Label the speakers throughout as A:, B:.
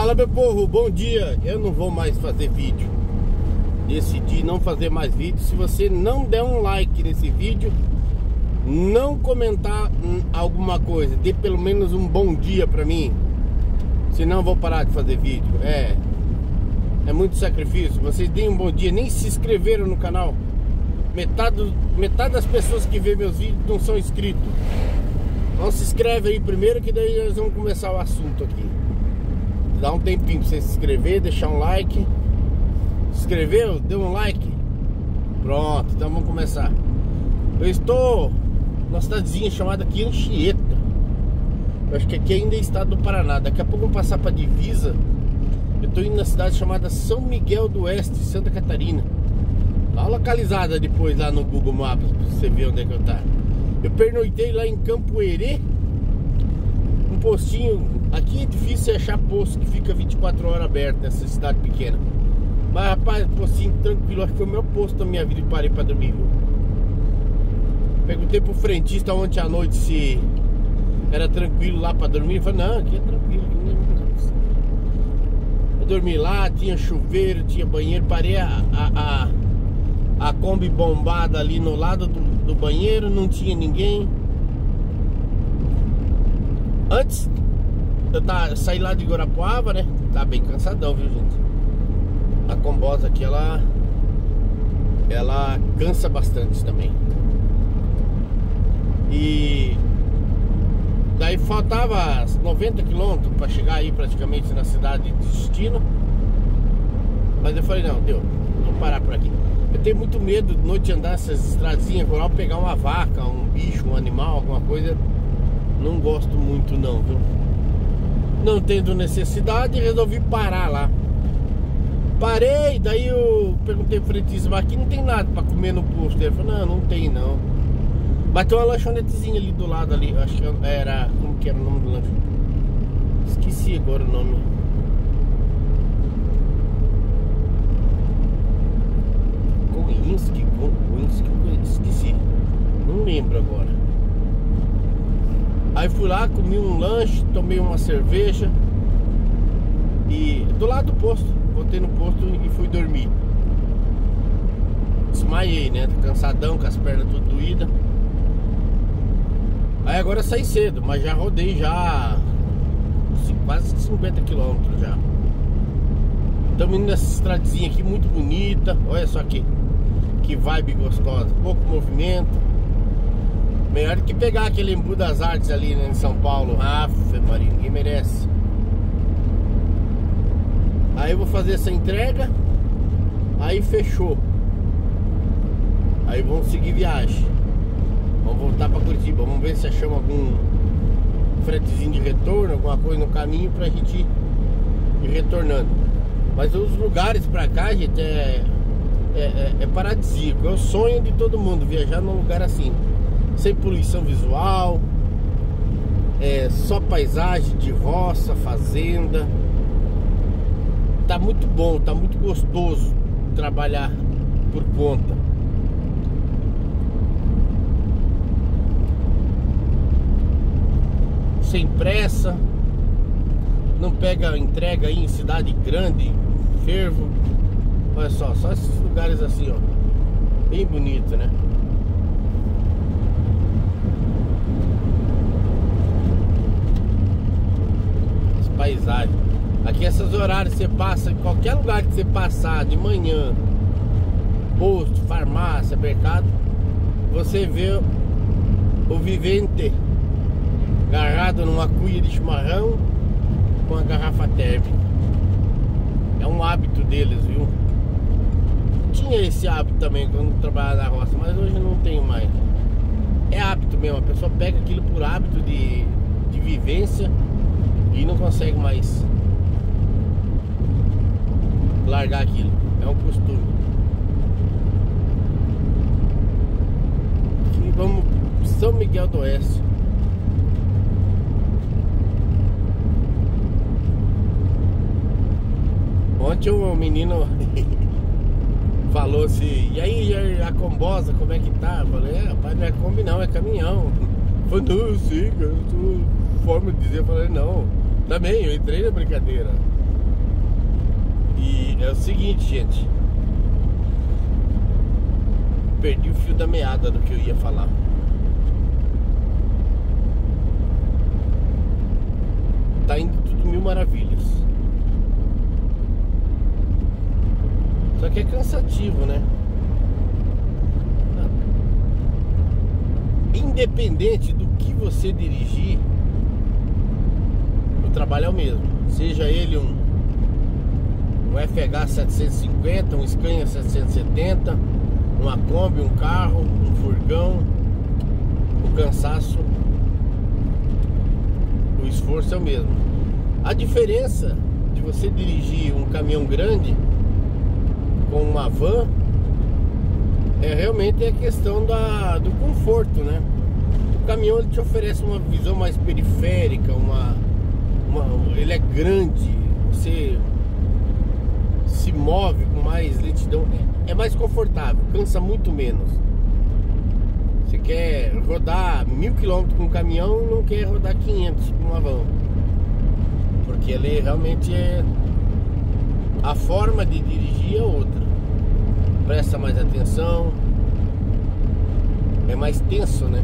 A: Fala meu povo, bom dia. Eu não vou mais fazer vídeo. Decidi não fazer mais vídeo. Se você não der um like nesse vídeo, não comentar alguma coisa, dê pelo menos um bom dia pra mim. Senão eu vou parar de fazer vídeo. É. É muito sacrifício. Vocês deem um bom dia, nem se inscreveram no canal. Metade, metade das pessoas que vê meus vídeos não são inscritos. Então se inscreve aí primeiro que daí nós vamos começar o assunto aqui. Dá um tempinho pra você se inscrever, deixar um like. Se inscreveu? Deu um like? Pronto, então vamos começar. Eu estou numa cidadezinha chamada aqui Anchieta. Eu acho que aqui ainda é estado do Paraná. Daqui a pouco vamos passar para divisa. Eu estou indo na cidade chamada São Miguel do Oeste, Santa Catarina. Dá localizada depois lá no Google Maps para você ver onde é que eu tá. Eu pernoitei lá em Campo Herê. Um postinho Aqui é difícil achar posto que fica 24 horas aberto nessa cidade pequena. Mas rapaz, postinho tranquilo, acho que foi o meu posto da minha vida e parei pra dormir, viu? Perguntei pro frentista ontem à noite se era tranquilo lá pra dormir. Ele falou, não, aqui é tranquilo. Eu dormi lá, tinha chuveiro, tinha banheiro, parei a, a, a, a Kombi bombada ali no lado do, do banheiro, não tinha ninguém. Antes eu tá, saí lá de Guarapuava, né? Tá bem cansadão, viu, gente? A combosa aqui, ela ela cansa bastante também. E daí faltava 90 quilômetros para chegar aí praticamente na cidade de destino. Mas eu falei, não, deu, vou parar por aqui. Eu tenho muito medo de noite andar essas estradinhas rural, pegar uma vaca, um bicho, um animal, alguma coisa. Não gosto muito não, viu? Não tendo necessidade, resolvi parar lá. Parei, daí eu perguntei pro frentista, mas aqui não tem nada pra comer no posto. Ele falou, não, não tem não. Bateu uma lanchonetezinha ali do lado ali, acho que era. Como que era o nome do lanche? Esqueci agora o nome. Koinski, Koinski, esqueci. Não lembro agora. Aí fui lá, comi um lanche, tomei uma cerveja e do lado do posto, botei no posto e fui dormir. Desmaiei, né? Cansadão, com as pernas tudo doídas. Aí agora saí cedo, mas já rodei já quase 50 quilômetros já. Estamos indo nessa estradezinha aqui muito bonita. Olha só que, que vibe gostosa. Pouco movimento. Melhor do que pegar aquele Embu das Artes ali né, em São Paulo. Aff, Maria, ninguém merece. Aí eu vou fazer essa entrega. Aí fechou. Aí vamos seguir viagem. Vamos voltar para Curitiba. Vamos ver se achamos algum fretezinho de retorno, alguma coisa no caminho pra gente ir retornando. Mas os lugares pra cá, gente, é, é, é, é paradisíaco. É o sonho de todo mundo viajar num lugar assim sem poluição visual, é só paisagem de roça, fazenda. Tá muito bom, tá muito gostoso trabalhar por conta. Sem pressa, não pega entrega aí em cidade grande, fervo. Olha só, só esses lugares assim, ó. Bem bonito, né? Paisagem. Aqui esses horários você passa, em qualquer lugar que você passar de manhã, posto, farmácia, mercado, você vê o vivente agarrado numa cuia de chimarrão com a garrafa térmica. É um hábito deles, viu? Tinha esse hábito também quando trabalhava na roça, mas hoje não tenho mais. É hábito mesmo, a pessoa pega aquilo por hábito de, de vivência e não consegue mais largar aquilo. É um costume. Aqui vamos São Miguel do Oeste. Ontem um menino falou assim, e aí a combosa, como é que tá? Eu falei, é, rapaz, não é Kombi não, é caminhão. Falei, não, eu sei, cara, eu tô forma de dizer, eu falei, não. Também, eu entrei na brincadeira. E é o seguinte, gente. Perdi o fio da meada do que eu ia falar. Tá indo tudo mil maravilhas. Só que é cansativo, né? Independente do que você dirigir, trabalho é o mesmo. Seja ele um, um FH 750, um Scania 770, uma Kombi, um carro, um furgão, o cansaço, o esforço é o mesmo. A diferença de você dirigir um caminhão grande com uma van é realmente a questão da, do conforto, né? O caminhão ele te oferece uma visão mais periférica, uma, uma ele é grande, você se move com mais lentidão, é, é mais confortável, cansa muito menos. Você quer rodar mil quilômetros com um caminhão, não quer rodar 500 com uma van, porque ele realmente é a forma de dirigir é outra. Presta mais atenção. É mais tenso, né?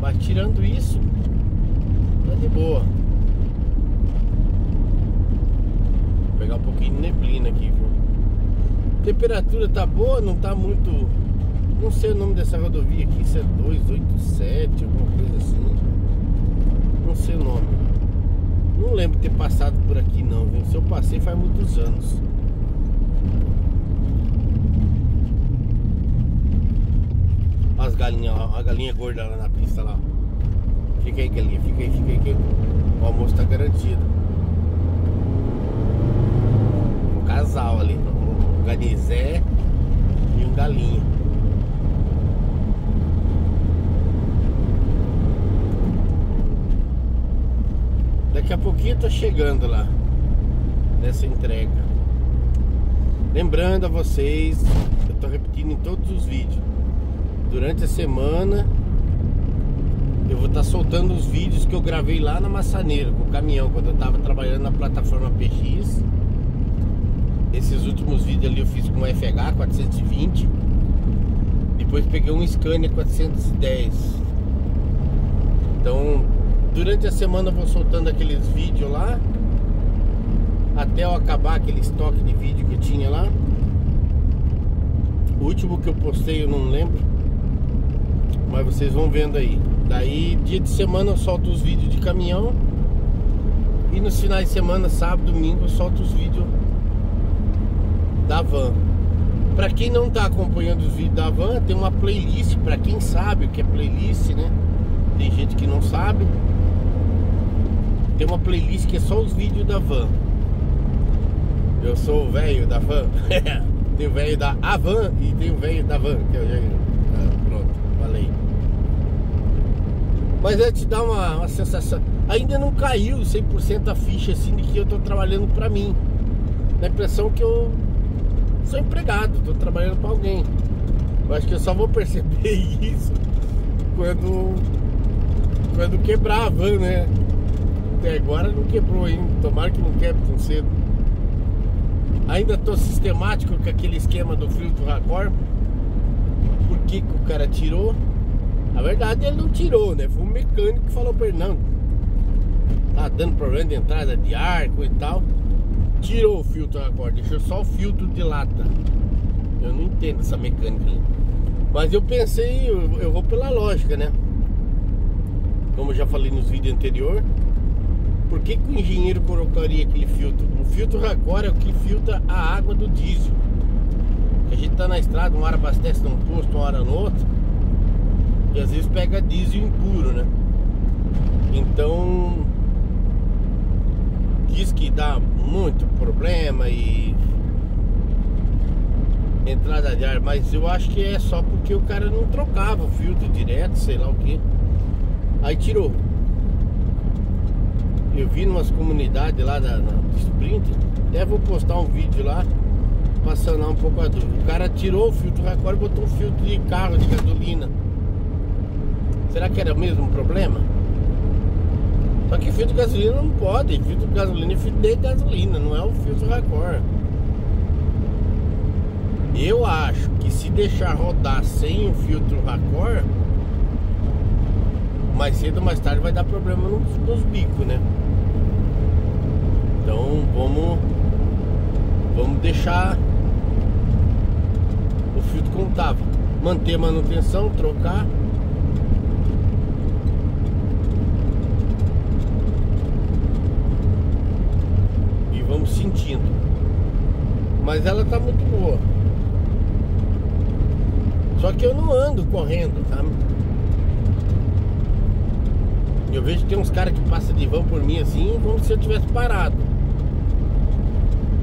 A: Mas tirando isso, tá de boa. Vou pegar um pouquinho de neblina aqui, viu? Temperatura tá boa, não tá muito. Não sei o nome dessa rodovia aqui, se é 287, alguma coisa assim. Não sei o nome. Não lembro ter passado por aqui não, viu? Se eu passei faz muitos anos. As galinhas, a galinha gorda lá na pista lá. Fica aí, galinha, fica aí, fica aí que o almoço tá garantido. Um casal ali, um ganizé e um galinha. Daqui a pouquinho tá chegando lá nessa entrega. Lembrando a vocês, eu tô repetindo em todos os vídeos. Durante a semana eu vou estar tá soltando os vídeos que eu gravei lá na Maçaneira com o caminhão, quando eu tava trabalhando na plataforma PX. Esses últimos vídeos ali eu fiz com o FH 420. Depois peguei um Scania 410. Então Durante a semana eu vou soltando aqueles vídeos lá. Até eu acabar aquele estoque de vídeo que eu tinha lá. O último que eu postei eu não lembro. Mas vocês vão vendo aí. Daí dia de semana eu solto os vídeos de caminhão. E nos finais de semana, sábado, domingo, eu solto os vídeos da van. Para quem não tá acompanhando os vídeos da van, tem uma playlist, para quem sabe o que é playlist, né? Tem gente que não sabe. Tem uma playlist que é só os vídeos da van. Eu sou o velho da van. tem o velho da Avan e tem o velho da van. Que eu já... Ah, pronto, falei. Mas é te dá uma, uma sensação. Ainda não caiu 100% a ficha assim de que eu tô trabalhando pra mim. Dá a impressão que eu sou empregado, tô trabalhando pra alguém. Eu acho que eu só vou perceber isso quando quando quebrar a van, né? até agora não quebrou ainda. Tomara que não quebre tão cedo. Ainda tô sistemático com aquele esquema do filtro Racor. Por que, que o cara tirou? Na verdade ele não tirou, né? Foi um mecânico que falou pra ele, não. Tá dando problema de entrada de ar e tal. Tirou o filtro Racor, deixou só o filtro de lata. Eu não entendo essa mecânica. Mas eu pensei, eu, vou pela lógica, né? Como eu já falei nos vídeos anteriores por que, que o engenheiro colocaria aquele filtro? O filtro Racor é o que filtra a água do diesel. A gente tá na estrada, uma hora abastece num posto, uma hora no outro. E às vezes pega diesel impuro, né? Então diz que dá muito problema e entrada de ar, mas eu acho que é só porque o cara não trocava o filtro direto, sei lá o que. Aí tirou. Eu vi umas comunidades lá da, da Sprint, até vou postar um vídeo lá pra sanar um pouco a dúvida. O cara tirou o filtro Racor e botou um filtro de carro de gasolina. Será que era o mesmo problema? Só que filtro de gasolina não pode. Filtro de gasolina é filtro de gasolina, não é o filtro Racor. Eu acho que se deixar rodar sem o filtro Racor, mais cedo ou mais tarde vai dar problema nos, nos bicos, né? Então vamos vamos deixar o filtro estava. Manter a manutenção, trocar. E vamos sentindo. Mas ela tá muito boa. Só que eu não ando correndo, tá? Eu vejo que tem uns caras que passam de vão por mim assim, como se eu tivesse parado.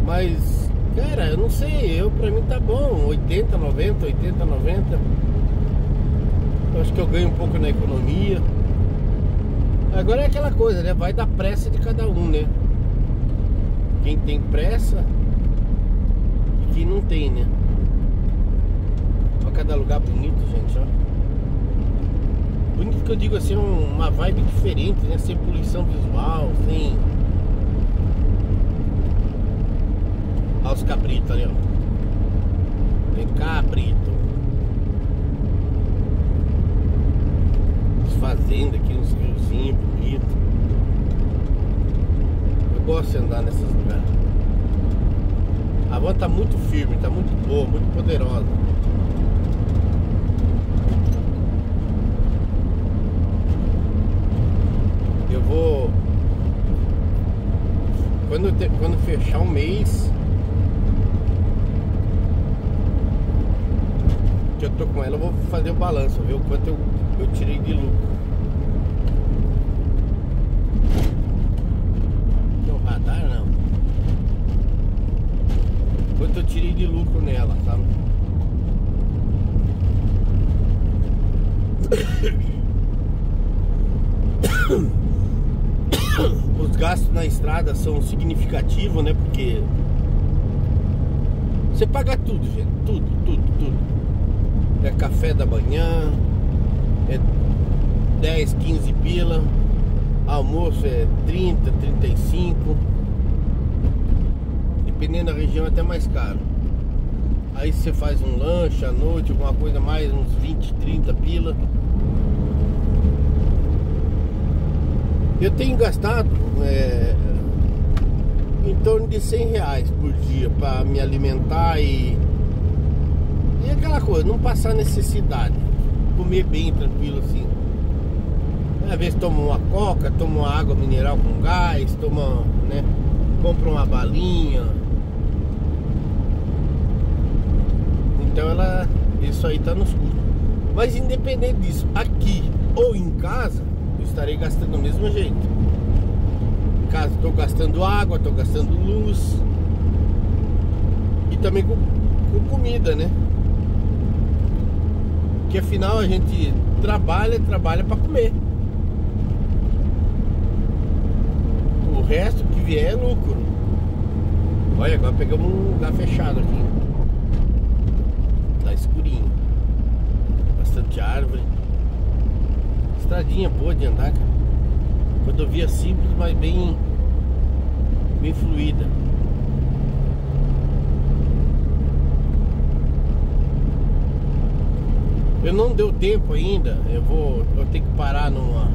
A: Mas, cara, eu não sei, eu pra mim tá bom, 80, 90, 80, 90. Eu acho que eu ganho um pouco na economia. Agora é aquela coisa, né? Vai da pressa de cada um, né? Quem tem pressa e quem não tem, né? Olha cada lugar bonito, gente, ó. Bonito que eu digo assim, uma vibe diferente, né? Sem poluição visual, sem Olha os cabritos ali, ó. Tem cabrito. As fazendas aqui, uns riozinhos bonitos. Gosto de andar nesses lugares. A van tá muito firme, tá muito boa, muito poderosa. Eu vou. Quando, te... quando fechar um mês, que eu tô com ela, eu vou fazer o balanço, ver o quanto eu, eu tirei de lucro. Não, radar não. Quanto eu tirei de lucro nela, sabe? Os gastos na estrada são significativos, né? Porque você paga tudo, gente. Tudo, tudo, tudo é café da manhã, é 10, 15 pila, almoço é 30, 35, dependendo da região é até mais caro. Aí você faz um lanche à noite, alguma coisa mais, uns 20, 30 pila. Eu tenho gastado é, em torno de 100 reais por dia para me alimentar e e aquela coisa, não passar necessidade. Comer bem tranquilo assim. Às vezes toma uma coca, toma uma água mineral com gás, toma, né? Compra uma balinha. Então ela. Isso aí tá nos custos. Mas independente disso, aqui ou em casa, eu estarei gastando do mesmo jeito. Em casa estou gastando água, estou gastando luz. E também com, com comida, né? Porque afinal a gente trabalha, trabalha para comer. O resto que vier é lucro. Olha, agora pegamos um lugar fechado aqui. Tá escurinho. Bastante árvore. Estradinha boa de andar, cara. Rodovia simples, mas bem, bem fluida. Eu não deu tempo ainda. Eu vou. Eu tenho que parar numa.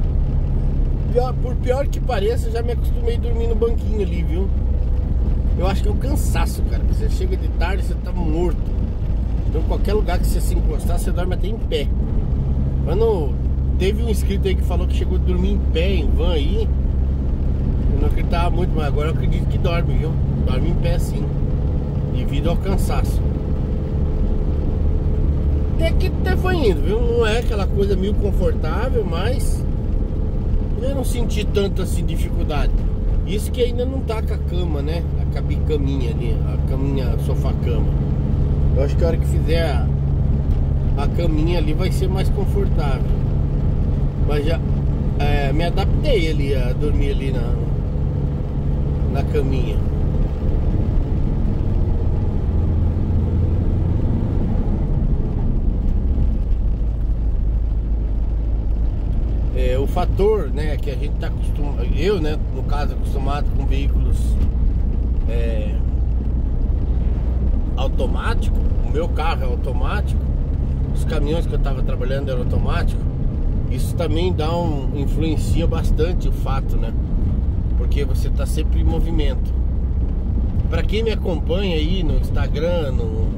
A: Pior, por pior que pareça, já me acostumei a dormir no banquinho ali, viu? Eu acho que é o cansaço, cara. Você chega de tarde, você tá morto. Então qualquer lugar que você se encostar, você dorme até em pé. Quando teve um inscrito aí que falou que chegou a dormir em pé em van aí. Eu não acreditava muito, mas agora eu acredito que dorme, viu? Dorme em pé sim. Devido ao cansaço até que até foi indo, viu? Não é aquela coisa meio confortável, mas eu não senti tanta assim dificuldade. Isso que ainda não tá com a cama, né? A cabicaminha ali, a caminha sofá-cama. Eu acho que a hora que fizer a, a caminha ali vai ser mais confortável. Mas já é, me adaptei ali a dormir ali na, na caminha. fator, né, que a gente tá acostumado, eu, né, no caso, acostumado com veículos é, automático, o meu carro é automático, os caminhões que eu estava trabalhando eram automáticos, isso também dá um influencia bastante o fato, né? Porque você está sempre em movimento. Para quem me acompanha aí no Instagram, no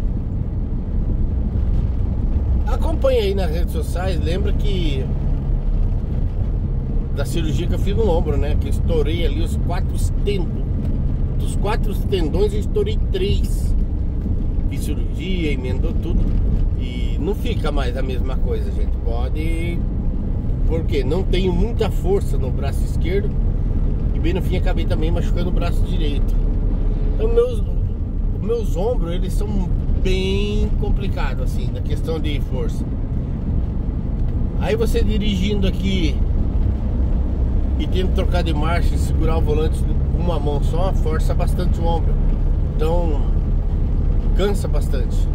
A: acompanha aí nas redes sociais, lembra que da cirurgia que eu fiz no ombro, né? Que eu estourei ali os quatro tendões. Dos quatro tendões eu estourei três. Cirurgia, emendou tudo. E não fica mais a mesma coisa, gente. Pode. Porque não tenho muita força no braço esquerdo. E bem no fim acabei também machucando o braço direito. Então meus, meus ombros, eles são bem complicados, assim, na questão de força. Aí você dirigindo aqui e tendo trocar de marcha e segurar o volante com uma mão só, força bastante o ombro. Então, cansa bastante.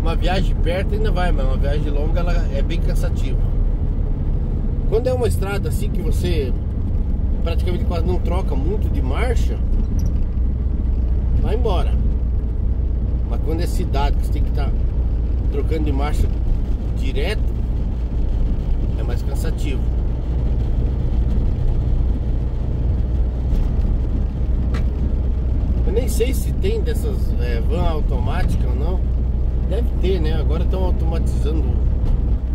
A: Uma viagem perto ainda vai, mas uma viagem longa ela é bem cansativa. Quando é uma estrada assim que você praticamente quase não troca muito de marcha, vai embora. Mas quando é cidade que você tem que estar tá trocando de marcha direto, é mais cansativo. Nem sei se tem dessas é, van automáticas ou não. Deve ter, né? Agora estão automatizando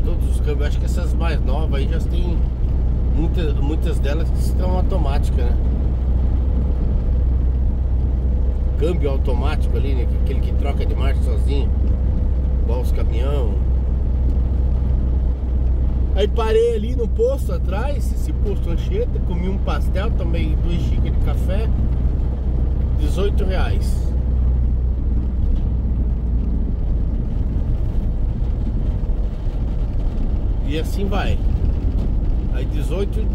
A: todos os câmbios. Acho que essas mais novas aí já tem muitas, muitas delas que estão automáticas, né? Câmbio automático ali, né? Aquele que troca de marcha sozinho, igual os caminhão. Aí parei ali no posto atrás, esse posto Anchieta, comi um pastel, tomei duas xícaras de café, 18 reais. E assim vai. Aí 18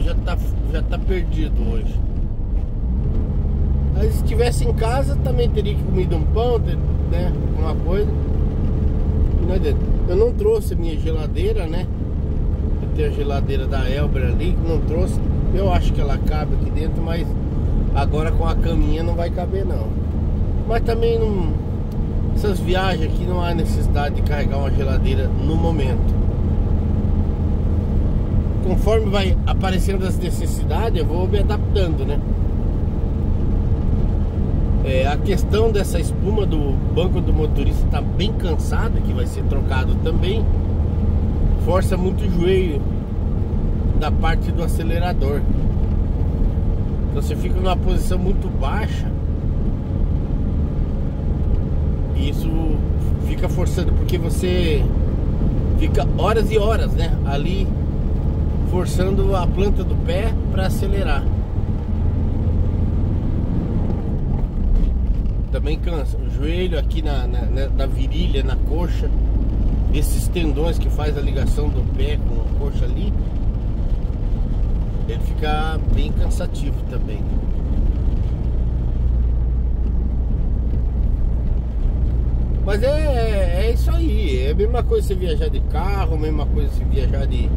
A: já tá, já tá perdido hoje. Aí se estivesse em casa também teria que comer um pão, né? Uma coisa. Eu não trouxe minha geladeira, né? Eu tenho a geladeira da Elber ali, não trouxe. Eu acho que ela cabe aqui dentro, mas agora com a caminha não vai caber não. Mas também não. Essas viagens aqui não há necessidade de carregar uma geladeira no momento. Conforme vai aparecendo as necessidades, eu vou me adaptando, né? É, a questão dessa espuma do banco do motorista está bem cansada, que vai ser trocado também. Força muito o joelho da parte do acelerador. Então você fica numa posição muito baixa. E isso fica forçando, porque você fica horas e horas, né? Ali forçando a planta do pé para acelerar. também cansa. O joelho aqui na, na, na, virilha, na coxa, esses tendões que faz a ligação do pé com a coxa ali, ele fica bem cansativo também. Mas é, é, é, isso aí, é a mesma coisa você viajar de carro, a mesma coisa você viajar de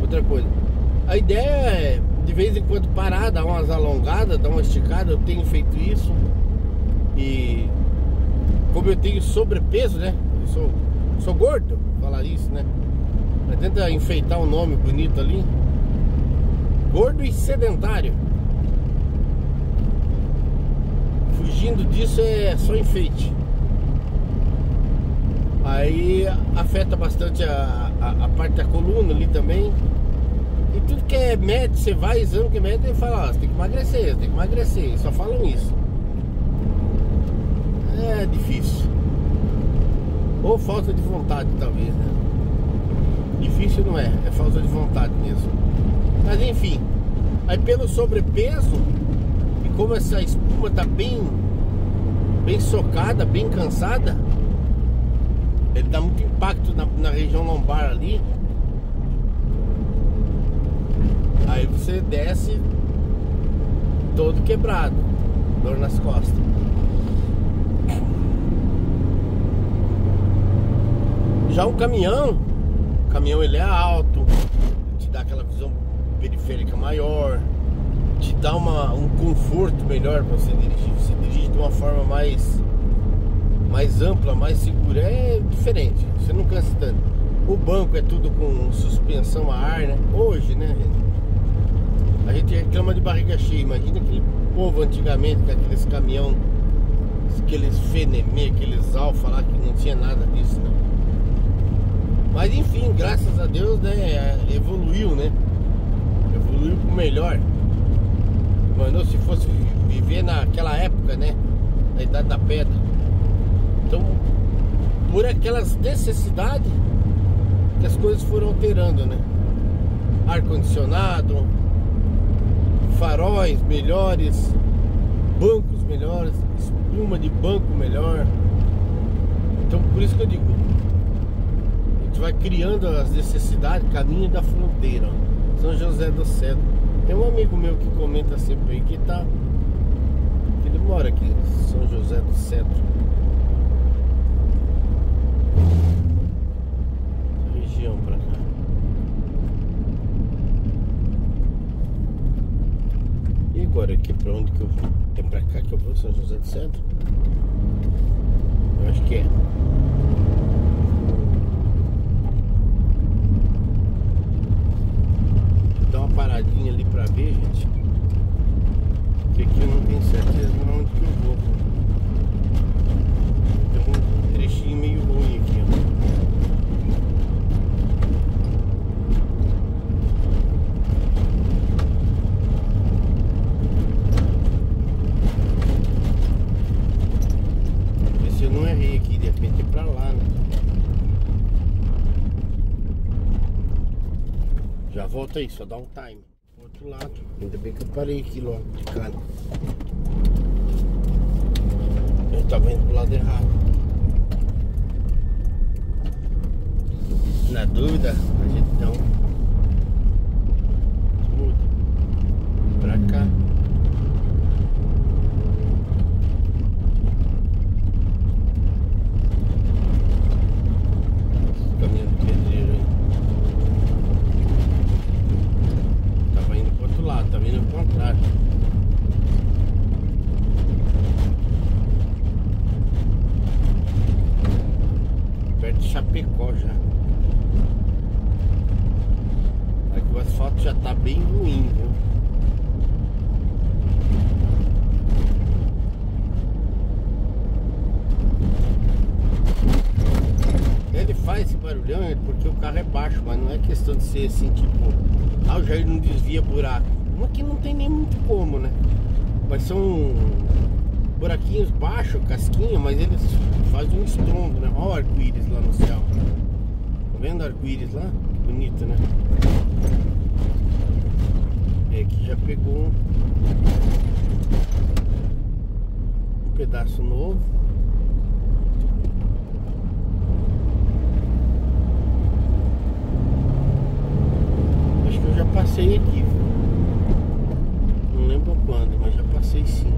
A: outra coisa. A ideia é de vez em quando parar, dar umas alongadas, dar uma esticada, eu tenho feito isso. E como eu tenho sobrepeso, né? Eu sou, sou gordo, falar isso, né? Tenta enfeitar um nome bonito ali. Gordo e sedentário. Fugindo disso é só enfeite. Aí afeta bastante a, a, a parte da coluna ali também. E tudo que é médico, você vai, exame que é médico, ele fala, ó, você tem que emagrecer, você tem que emagrecer. Só falam isso é difícil. Ou falta de vontade, talvez, né? Difícil não é, é falta de vontade mesmo. Mas enfim, aí pelo sobrepeso e como essa espuma tá bem, bem socada, bem cansada, ele dá muito impacto na, na região lombar ali. Aí você desce todo quebrado, dor nas costas. Já o caminhão, caminhão ele é alto, te dá aquela visão periférica maior, te dá uma, um conforto melhor para você dirigir. Você dirige de uma forma mais, mais ampla, mais segura. É diferente, você não cansa tanto. O banco é tudo com suspensão a ar, né? Hoje, né? A gente reclama de barriga cheia. Imagina aquele povo antigamente com aqueles caminhão, aqueles Fenemê, aqueles Alfa lá que não tinha nada disso, né? Mas enfim, graças a Deus, né? Evoluiu, né? Evoluiu pro melhor. Mano, se fosse viver naquela época, né? Na idade da pedra. Então, por aquelas necessidades que as coisas foram alterando, né? Ar-condicionado, faróis melhores, bancos melhores, espuma de banco melhor. Então por isso que eu digo, a gente vai criando as necessidades, caminho da fronteira. São José do Cedro. Tem um amigo meu que comenta sempre aí que tá. Que ele mora aqui, São José do Cedro. Região cá. E agora aqui pra onde que eu vou? É pra cá que eu vou, São José do Centro? Eu acho que é. Vou dar uma ver, gente. Porque aqui eu não tenho certeza de onde que eu vou. Tem um trechinho meio ruim aqui, ó. Se eu não errei aqui, de repente é pra lá, né? Já volta aí, só dá um time. Outro lado. Ainda bem que eu parei aqui logo de cara. Eu tava indo pro lado errado. Na dúvida, a gente então muda pra cá. Caminho do pedreiro aí. Tava indo pro outro lado, tava indo pro contrário. Perto de Chapecó já. Aqui o asfalto já tá bem ruim, viu? Ele faz esse barulhão é porque o carro é baixo, mas não é questão de ser assim, tipo, ah, o Jair não desvia buraco. Uma que não tem nem muito como, né? Mas são buraquinhos baixos, casquinha, mas eles fazem um estrondo, né? Olha o arco-íris lá no céu. Tá vendo o arco-íris lá? Que bonito, né? É, aqui já pegou um pedaço novo. Acho que eu já passei aqui? Não lembro quando, mas já passei sim.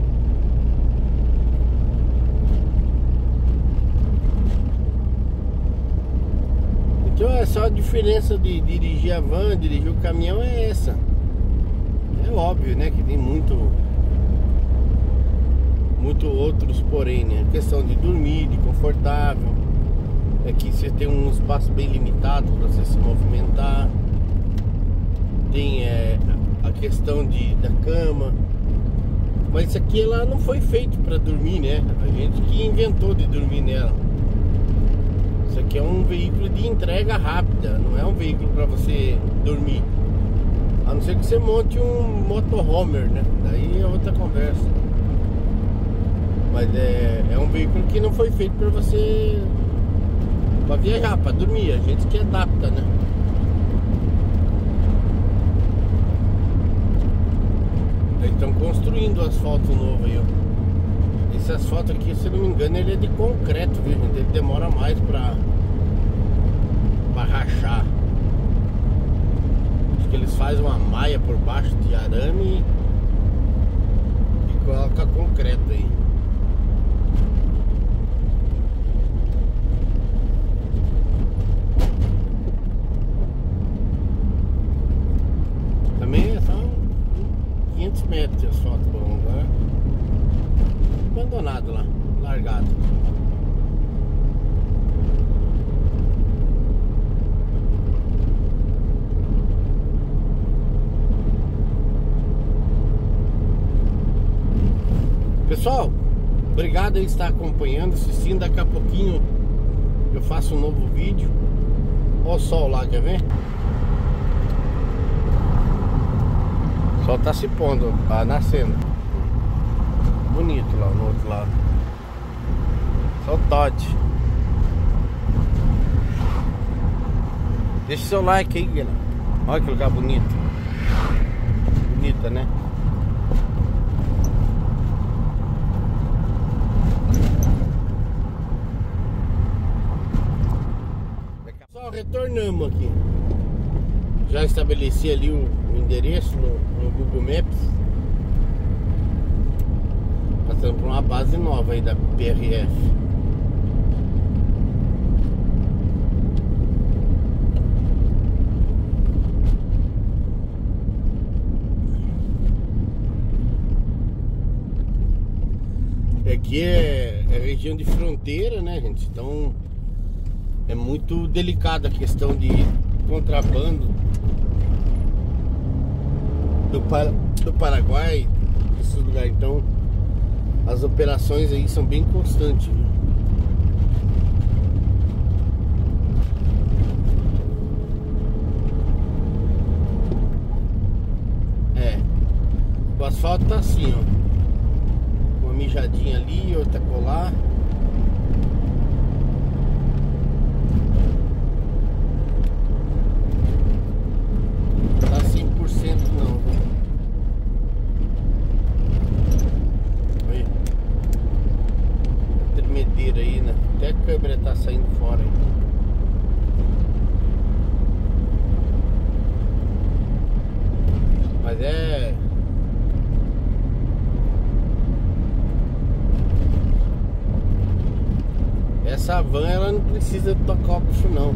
A: Então é só a diferença de dirigir a van, dirigir o caminhão é essa. É óbvio, né? Que tem muito. Muito outros porém, né? A questão de dormir, de confortável. É que você tem um espaço bem limitado para você se movimentar. Tem é, a questão de, da cama. Mas isso aqui ela não foi feito para dormir, né? A gente que inventou de dormir nela. Isso aqui é um veículo de entrega rápida, não é um veículo para você dormir. A não ser que você monte um motorhomer, né? Daí é outra conversa. Mas é, é um veículo que não foi feito para você para viajar, para dormir. A gente que adapta, né? Eles estão construindo asfalto novo aí, ó. Esse asfalto aqui, se não me engano, ele é de concreto, viu, gente? Ele demora mais pra, pra rachar. Acho que eles fazem uma malha por baixo de arame e coloca concreto aí. abandonado lá, largado. Pessoal, obrigado por estar acompanhando, assistindo. Daqui a pouquinho eu faço um novo vídeo. Olha o sol lá, quer ver? O sol tá se pondo, tá nascendo. Bonito lá no outro lado. Só Todd. Deixa seu like aí, galera. Olha que lugar bonito. Bonita, né? Só retornamos aqui. Já estabeleci ali o, endereço no, no, Google Maps. Passando por uma base nova aí da PRF. Aqui é, é região de fronteira, né, gente? Então é muito delicada a questão de contrabando do, Par do Paraguai, esses lugares. Então, as operações aí são bem constantes. Viu? É, o asfalto tá assim, ó. Uma mijadinha ali, outra colar. câmera tá saindo fora aí. Mas é. Essa van ela não precisa de tacógrafo não.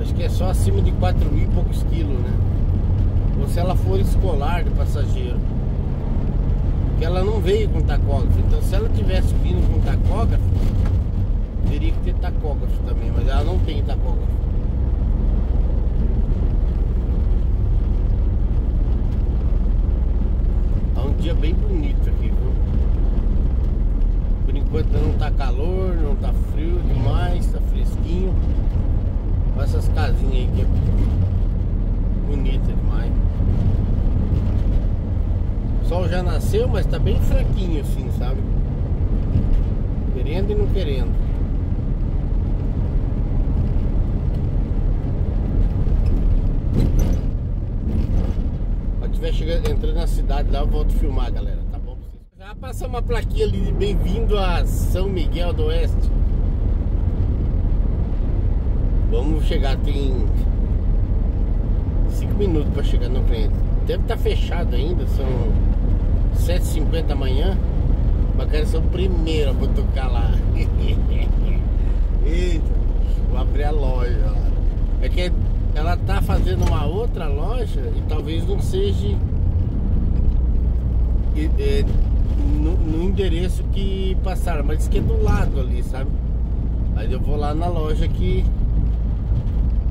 A: Acho que é só acima de 4 mil e poucos quilos, né? Ou se ela for escolar de passageiro. Porque ela não veio com tacógrafo. Então se ela tivesse vindo com tacógrafo, Teria que ter tacógrafo também, mas ela não tem tacógrafo. Tá um dia bem bonito aqui, viu? Enquanto não tá calor, não tá frio demais, tá fresquinho. Olha essas casinhas aí que é bonita demais. O sol já nasceu, mas tá bem fraquinho assim, sabe? Querendo e não querendo. estiver entrando na cidade lá, eu volto a filmar, galera. Tá bom? Já passa uma plaquinha ali de bem-vindo a São Miguel do Oeste. Vamos chegar, tem 5 minutos para chegar no cliente. Deve estar tá fechado ainda, são 7h50 da manhã. Mas quero ser o primeiro a tocar lá. Eita, vou abrir a loja. É que ela tá fazendo uma outra loja e talvez não seja no, no, endereço que passaram, mas que é do lado ali, sabe? Aí eu vou lá na loja que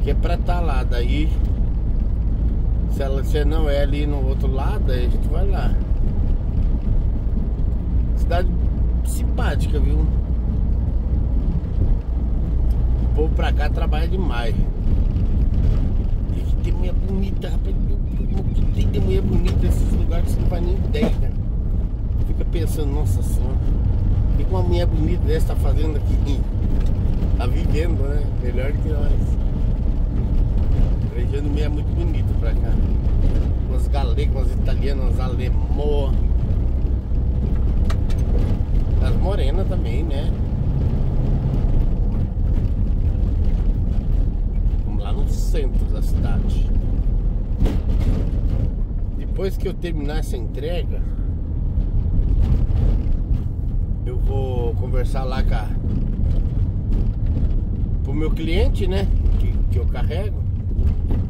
A: que é pra estar tá lá, daí se ela se não é ali no outro lado, aí a gente vai lá. Cidade simpática, viu? O povo pra cá trabalha demais tem mulher bonita, rapaz. Tem mulher bonita nesses lugares que você não faz nem ideia, cara. Pensando, nossa senhora, o que uma mulher bonita dessa tá fazendo aqui? Tá vivendo, né? Melhor que nós. Região do meio é muito bonita pra cá. Umas galegas, umas italianas, umas alemãs. As morenas também, né? centro da cidade. Depois que eu terminar essa entrega, vou conversar lá com a, o meu cliente, né? Que, que eu carrego.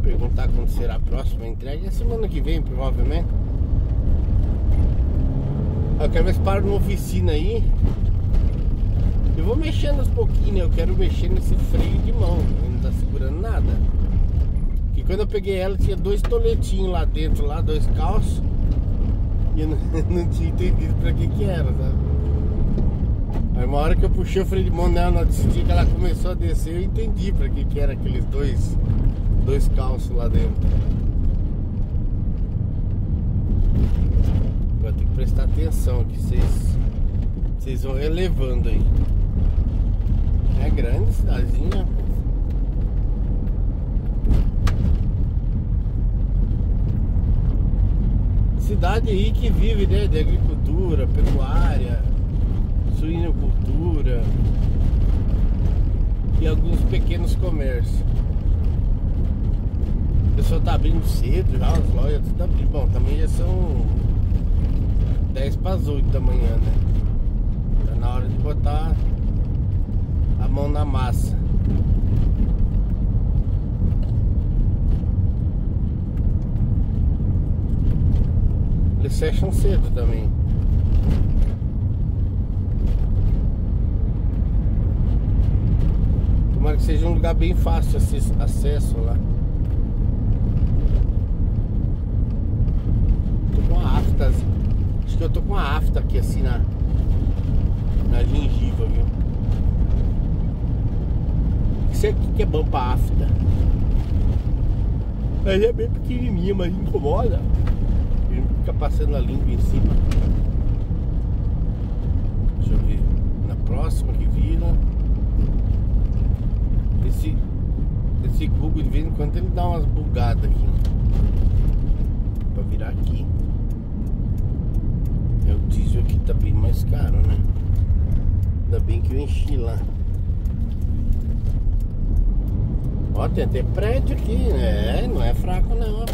A: Perguntar quando será a próxima entrega. É semana que vem, provavelmente. Eu quero ver se paro numa oficina aí. Eu vou mexendo aos pouquinhos, né? Eu quero mexer nesse freio de mão. Não tá segurando nada. Que quando eu peguei ela tinha dois toletinhos lá dentro, lá, dois calços. E eu não, não tinha entendido pra que que era, sabe? Aí uma hora que eu puxei o freio de mão nela, na que ela começou a descer, eu entendi pra que que era aqueles dois, dois calços lá dentro. Vai ter que prestar atenção aqui, vocês, vocês vão relevando aí. É grande cidadezinha. Cidade aí que vive né, de agricultura, pecuária, suinocultura e alguns pequenos comércios. O pessoal tá abrindo cedo já, as lojas tudo abrindo. Bom, também já são 10 para as 8 da manhã, né? Tá na hora de botar a mão na massa. Eles fecham cedo também. Tomara que seja um lugar bem fácil acesso lá. Tô com uma afta. Acho que eu tô com uma afta aqui assim na, na gengiva, viu? Isso aqui que é bom pra afta. Mas é bem pequenininha, mas incomoda. Ele fica passando a língua em cima. Deixa eu ver. Na próxima que vira. Esse, esse Google de vez em quando ele dá umas bugadas aqui. Pra virar aqui. É o diesel aqui tá bem mais caro, né? Ainda bem que eu enchi lá. Ó, tem até prédio aqui, né? Não é fraco não.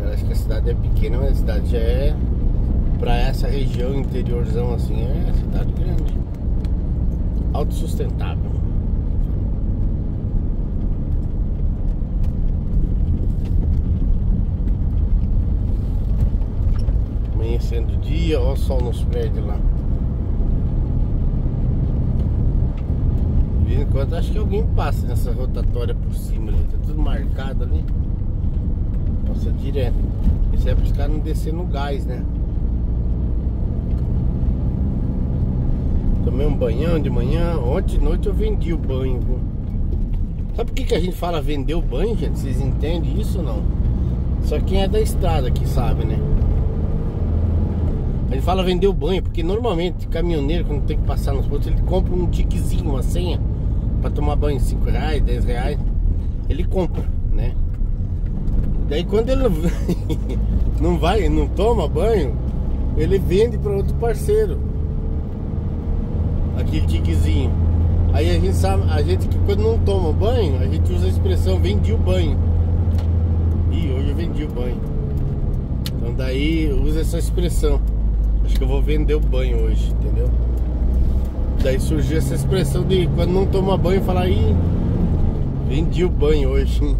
A: Eu acho que a cidade é pequena, mas a cidade já é. Pra essa região interiorzão assim, é cidade grande autossustentável. Amanhecendo o dia, olha o sol nos prédios lá. De vez em quando acho que alguém passa nessa rotatória por cima ali, tá tudo marcado ali. Passa direto. Isso é para os caras não descer no gás, né? Tomei um banhão de manhã. Ontem de noite eu vendi o banho. Sabe por que, que a gente fala vender o banho, gente? Vocês entendem isso ou não? Só quem é da estrada que sabe, né? A gente fala vender o banho, porque normalmente caminhoneiro, quando tem que passar nos postos, ele compra um tiquezinho, uma senha, pra tomar banho 5 reais, 10 reais. Ele compra, né? Daí quando ele não vai, não toma banho, ele vende para outro parceiro aquele tiquezinho. Aí a gente sabe, a gente que quando não toma banho, a gente usa a expressão vendi o banho. E hoje eu vendi o banho. Então daí usa essa expressão. Acho que eu vou vender o banho hoje, entendeu? Daí surgiu essa expressão de quando não toma banho falar aí vendi o banho hoje.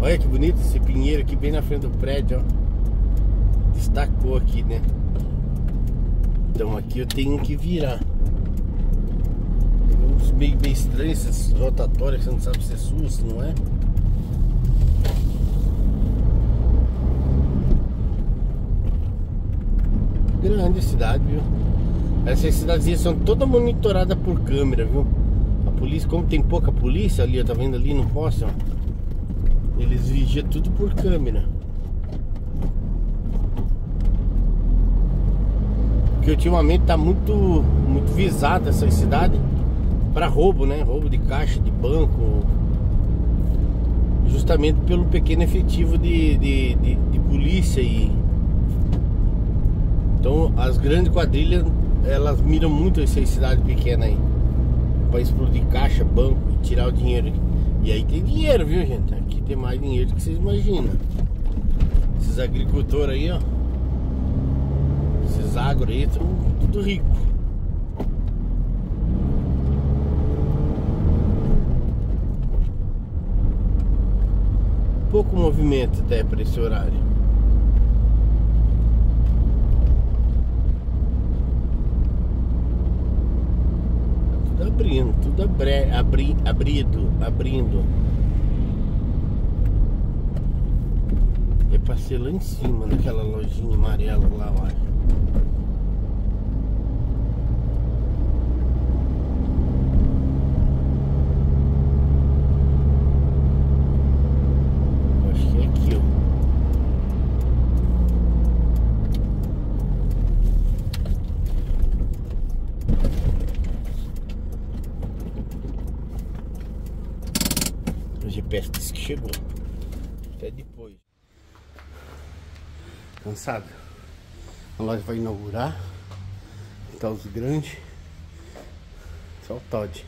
A: Olha que bonito esse pinheiro aqui bem na frente do prédio, ó. Destacou aqui, né? Então aqui eu tenho que virar meio, meio estranho essas rotatórias, você não sabe se é sua, se não é. Grande cidade, viu? Essas cidadezinhas são todas monitoradas por câmera, viu? A polícia, como tem pouca polícia ali, tá vendo ali no poste, ó. Eles vigiam tudo por câmera. Porque ultimamente tá muito, muito visada essa cidade para roubo, né? Roubo de caixa, de banco. Justamente pelo pequeno efetivo de, de, de, de polícia e. Então as grandes quadrilhas elas miram muito essas cidades pequenas aí. Pra explodir caixa, banco e tirar o dinheiro. E aí tem dinheiro, viu gente? Aqui tem mais dinheiro do que vocês imaginam. Esses agricultores aí, ó. Esses agro aí estão tudo rico. pouco movimento até para esse horário. Tá tudo abrindo, tudo abre, abri, abrido, abrindo. Eu passei lá em cima naquela lojinha amarela lá, olha. Loja vai inaugurar. Tá os grandes. Só o Todd.